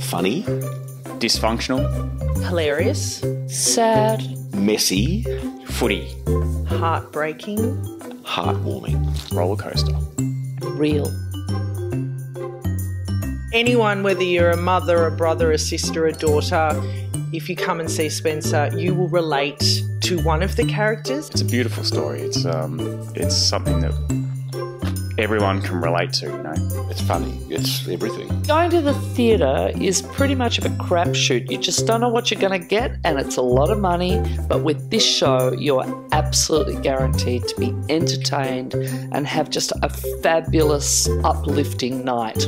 funny, Dysfunctional. Hilarious. Sad. messy, Footy. Heartbreaking. heartwarming. Roller coaster. Real. Anyone, whether you're a mother, a brother, a sister, a daughter, if you come and see Spencer, you will relate to one of the characters. It's a beautiful story. It's um, it's something that everyone can relate to. You know. It's funny. It's everything. Going to the theatre is pretty much of a crapshoot. You just don't know what you're going to get, and it's a lot of money. But with this show, you're absolutely guaranteed to be entertained and have just a fabulous, uplifting night.